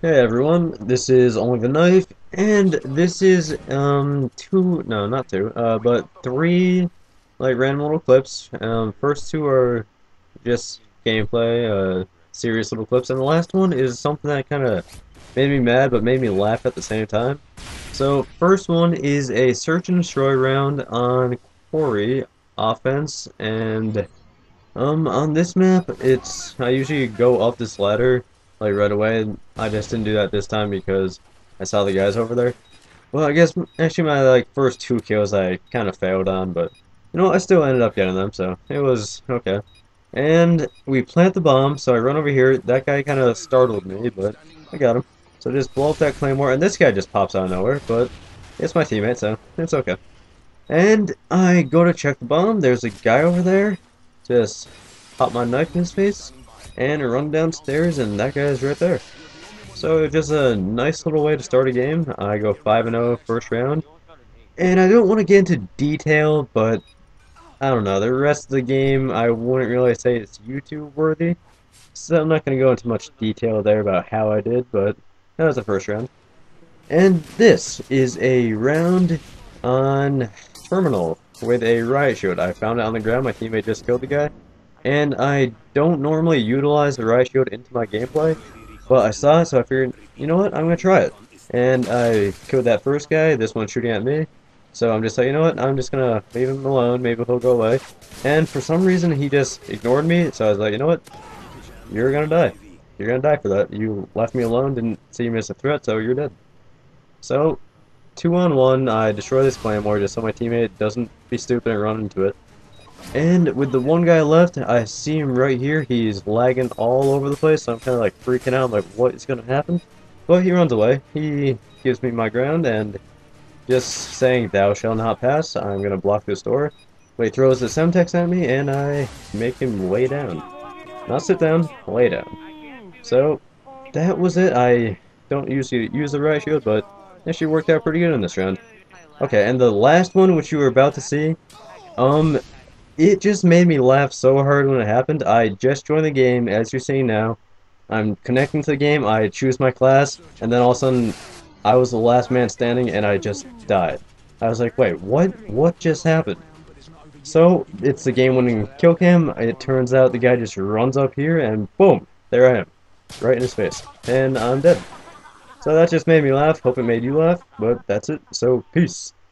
Hey everyone, this is Only the Knife, and this is, um, two, no, not two, uh, but three, like, random little clips. Um, first two are just gameplay, uh, serious little clips, and the last one is something that kind of made me mad, but made me laugh at the same time. So, first one is a search and destroy round on Quarry offense, and, um, on this map, it's, I usually go up this ladder, like right away. I just didn't do that this time because I saw the guys over there. Well, I guess actually my like first two kills I kind of failed on, but you know I still ended up getting them, so it was okay. And we plant the bomb, so I run over here. That guy kind of startled me, but I got him. So just blow up that claymore, and this guy just pops out of nowhere, but it's my teammate, so it's okay. And I go to check the bomb. There's a guy over there. Just pop my knife in his face and run downstairs, and that guy's right there. So just a nice little way to start a game. I go 5-0 first round. And I don't want to get into detail, but I don't know. The rest of the game, I wouldn't really say it's YouTube worthy. So I'm not going to go into much detail there about how I did, but that was the first round. And this is a round on Terminal with a riot shield. I found it on the ground. My teammate just killed the guy. And I don't normally utilize the riot shield into my gameplay, but I saw it, so I figured, you know what, I'm going to try it. And I killed that first guy, this one's shooting at me, so I'm just like, you know what, I'm just going to leave him alone, maybe he'll go away. And for some reason, he just ignored me, so I was like, you know what, you're going to die. You're going to die for that. You left me alone, didn't see me as a threat, so you're dead. So, two on one, I destroy this claymore just so my teammate doesn't be stupid and run into it. And with the one guy left, I see him right here. He's lagging all over the place, so I'm kind of like freaking out, like what is going to happen? But he runs away. He gives me my ground, and just saying, thou shall not pass, I'm going to block this door. But he throws the Semtex at me, and I make him lay down. Not sit down, lay down. So, that was it. I don't usually use the riot shield, but actually worked out pretty good in this round. Okay, and the last one, which you were about to see, um, it just made me laugh so hard when it happened. I just joined the game, as you're seeing now. I'm connecting to the game, I choose my class, and then all of a sudden, I was the last man standing, and I just died. I was like, wait, what? What just happened? So, it's the game-winning kill cam. It turns out the guy just runs up here, and boom, there I am. Right in his face. And I'm dead. So that just made me laugh. Hope it made you laugh. But that's it. So, peace.